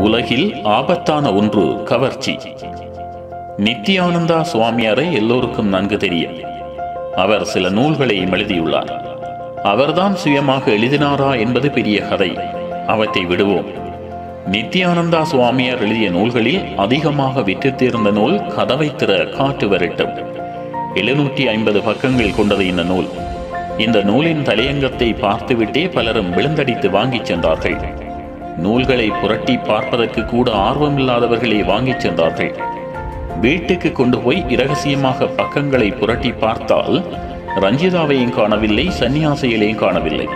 உலகில் ஆபத்தான ஒன்று கவர்ச்சி. நித்யானந்தா சுவாமியாரை எல்லோருக்கும் நன்கு தெரியும் அவர் சில நூல்களை எழுதியுள்ளார். அவர்தான் சுயமாக எழுதினாரா என்பது பெரிய கதை. அவற்றை விடுவோம். நித்யானந்தா சுவாமியார் எழுதிய நூல்களில் அதிகமாக விற்று தீர்ந்த நூல் கதவை திற காட்டு வரட்டும். எழுநூற்றி ஐம்பது பக்கங்கள் கொண்டது இந்த நூல். இந்த நூலின் தலையங்கத்தை பார்த்துவிட்டே பலரும் விழுந்தடித்து வாங்கிச் சென்றார்கள். நூல்களை புரட்டி பார்ப்பதற்கு கூட ஆர்வமில்லாதவர்களே வாங்கிச் சென்றார்கள். வீட்டுக்கு கொண்டு போய் இரகசியமாக பக்கங்களை புரட்டி பார்த்தால் ரஞ்சிதாவையும் காணவில்லை சன்னியாசிகளையும் காணவில்லை.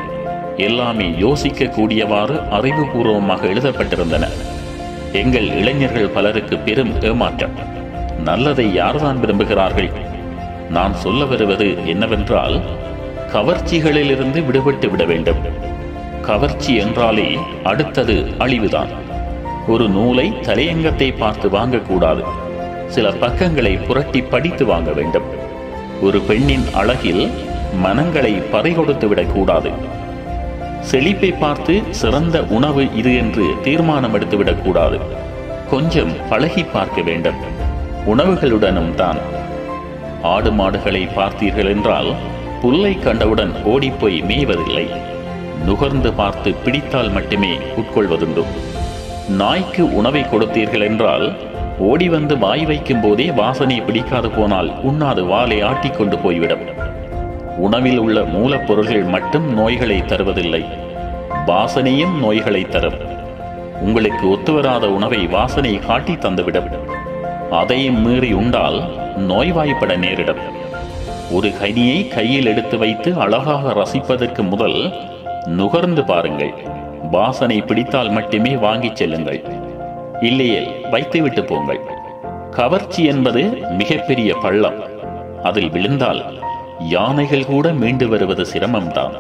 எல்லாமே யோசிக்க கூடியவாறு அறிவுபூர்வமாக எழுதப்பட்டிருந்தன. எங்கள் இளைஞர்கள் பலருக்கு பெரும் ஏமாற்றம். நல்லதை யார்தான் விரும்புகிறார்கள்? நான் சொல்ல வருவது என்னவென்றால் கவர்ச்சிகளிலிருந்து விடுபட்டு விட வேண்டும். கவர்ச்சி என்றாலே அடுத்தது அழிவுதான். ஒரு நூலை தலையங்கத்தை பார்த்து வாங்கக்கூடாது. சில பக்கங்களை புரட்டி படித்து வாங்க வேண்டும். ஒரு பெண்ணின் அழகில் மனங்களை பறிகொடுத்து விடக்கூடாது. செழிப்பை பார்த்து சிறந்த உணவு இது என்று தீர்மானம் எடுத்துவிடக்கூடாது கொஞ்சம் பழகி பார்க்க வேண்டும். உணவுகளுடனும் தான். ஆடு மாடுகளை பார்த்தீர்கள் என்றால் புல்லை கண்டவுடன் ஓடிப்போய் மேய்வதில்லை. நுகர்ந்து பார்த்து பிடித்தால் மட்டுமே உட்கொள்வதுண்டு. நாய்க்கு உணவை கொடுத்தீர்கள் என்றால் ஓடி வந்து வாய் வைக்கும் போதே வாசனை பிடிக்காது போனால் உண்ணாது வாலை ஆட்டிக்கொண்டு போய்விடும். உணவில் உள்ள மூலப்பொருள்கள் மட்டும் நோய்களை தருவதில்லை. வாசனையும் நோய்களை தரும். உங்களுக்கு ஒத்துவராத உணவை வாசனை காட்டி தந்துவிடும். அதையும் மீறி உண்டால் நோய்வாய்ப்பட நேரிடும். ஒரு கனியை கையில் எடுத்து வைத்து அழகாக ரசிப்பதற்கு முதல் நுகர்ந்து பாருங்கள். வாசனை பிடித்தால் மட்டுமே வாங்கிச் செல்லுங்கள். இல்லையே வைத்துவிட்டு போங்கள். கவர்ச்சி என்பது மிகப்பெரிய பள்ளம். அதில் விழுந்தால் யானைகள் கூட மீண்டு வருவது சிரமம்தான்.